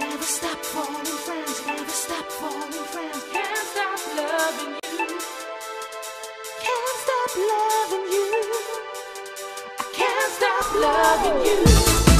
never stop falling friends, never stop falling friends. Can't stop loving you. Can't stop loving you. I can't stop loving you.